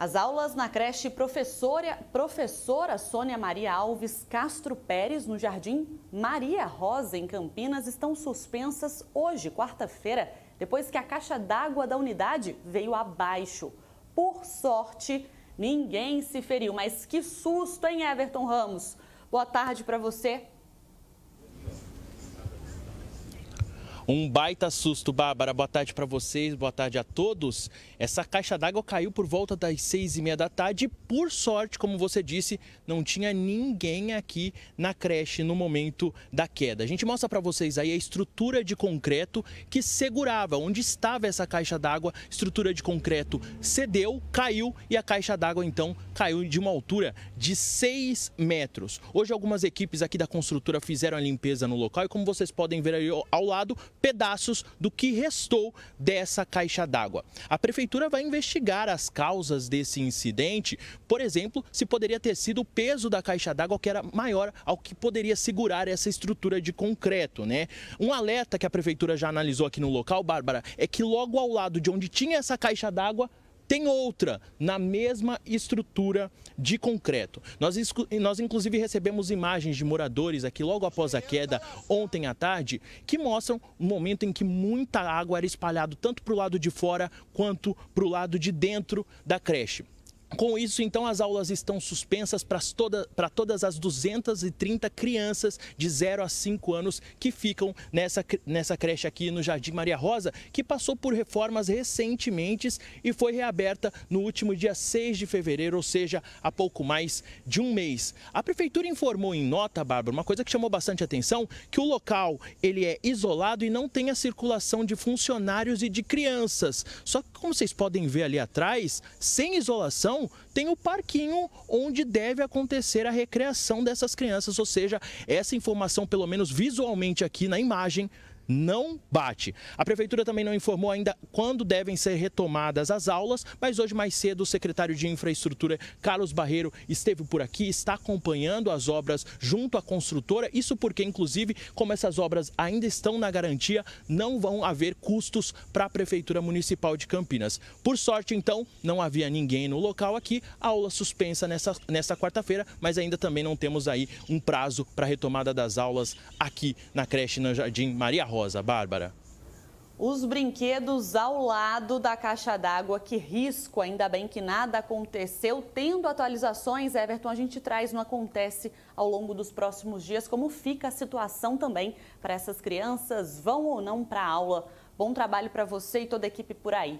As aulas na creche professora, professora Sônia Maria Alves Castro Pérez, no Jardim Maria Rosa, em Campinas, estão suspensas hoje, quarta-feira, depois que a caixa d'água da unidade veio abaixo. Por sorte, ninguém se feriu, mas que susto, hein, Everton Ramos? Boa tarde para você. Um baita susto, Bárbara. Boa tarde para vocês, boa tarde a todos. Essa caixa d'água caiu por volta das seis e meia da tarde. Por sorte, como você disse, não tinha ninguém aqui na creche no momento da queda. A gente mostra para vocês aí a estrutura de concreto que segurava onde estava essa caixa d'água. Estrutura de concreto cedeu, caiu e a caixa d'água então caiu de uma altura de 6 metros. Hoje algumas equipes aqui da construtora fizeram a limpeza no local e como vocês podem ver aí ao lado, pedaços do que restou dessa caixa d'água. A prefeitura vai investigar as causas desse incidente, por exemplo, se poderia ter sido o peso da caixa d'água que era maior ao que poderia segurar essa estrutura de concreto, né? Um alerta que a prefeitura já analisou aqui no local, Bárbara, é que logo ao lado de onde tinha essa caixa d'água tem outra na mesma estrutura de concreto. Nós, nós, inclusive, recebemos imagens de moradores aqui logo após a queda, ontem à tarde, que mostram o momento em que muita água era espalhada tanto para o lado de fora quanto para o lado de dentro da creche. Com isso, então, as aulas estão suspensas para toda, todas as 230 crianças de 0 a 5 anos que ficam nessa, nessa creche aqui no Jardim Maria Rosa, que passou por reformas recentemente e foi reaberta no último dia 6 de fevereiro, ou seja, há pouco mais de um mês. A prefeitura informou em nota, Bárbara, uma coisa que chamou bastante atenção, que o local ele é isolado e não tem a circulação de funcionários e de crianças. Só que, como vocês podem ver ali atrás, sem isolação, tem o parquinho onde deve acontecer a recreação dessas crianças, ou seja, essa informação, pelo menos visualmente aqui na imagem, não bate. A prefeitura também não informou ainda quando devem ser retomadas as aulas, mas hoje mais cedo o secretário de Infraestrutura, Carlos Barreiro, esteve por aqui, está acompanhando as obras junto à construtora. Isso porque, inclusive, como essas obras ainda estão na garantia, não vão haver custos para a Prefeitura Municipal de Campinas. Por sorte, então, não havia ninguém no local aqui, aula suspensa nessa, nessa quarta-feira, mas ainda também não temos aí um prazo para retomada das aulas aqui na creche no Jardim Maria Rosa. Rosa. Bárbara. Os brinquedos ao lado da caixa d'água, que risco, ainda bem que nada aconteceu. Tendo atualizações, Everton, a gente traz no Acontece ao longo dos próximos dias como fica a situação também para essas crianças, vão ou não para a aula. Bom trabalho para você e toda a equipe por aí.